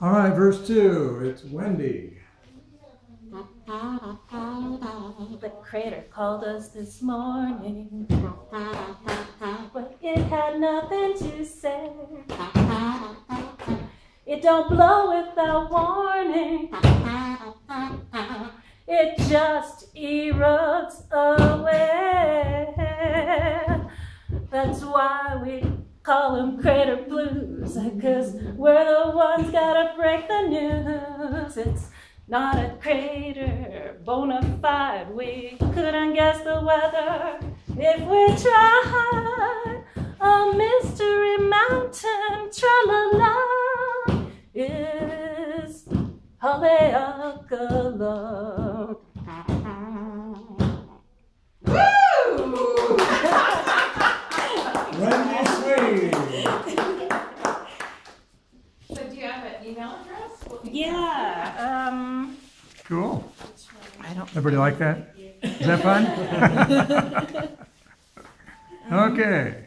All right, verse 2. It's Wendy. The crater called us this morning, but it had nothing to say. It don't blow without warning. It just erupts away. That's why we call them crater blues, cause we're the ones gotta break the news. It's not a crater, bona fide. We couldn't guess the weather if we tried. A mystery mountain, tra la la, is Haleakala. Wendy Sweeney. Email address? We'll be- Yeah, um, Cool. I don't. Everybody like that? Is that fun? okay.